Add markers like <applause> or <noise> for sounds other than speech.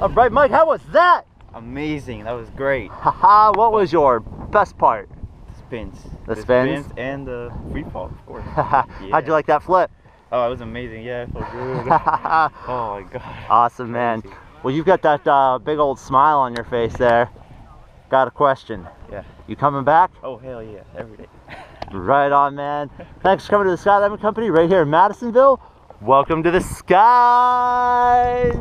All right, Mike, how was that? Amazing. That was great. <laughs> Haha, what was your best part? Spins. The spins? and the free fall, of course. <laughs> How'd you like that flip? Oh, it was amazing. Yeah, it felt <laughs> good. oh my god. awesome, man. Well, you've got that uh, big old smile on your face there. Got a question. Yeah. You coming back? Oh hell yeah, every day. Right on, man. Thanks for coming to the Skydiving Company right here in Madisonville. Welcome to the skies.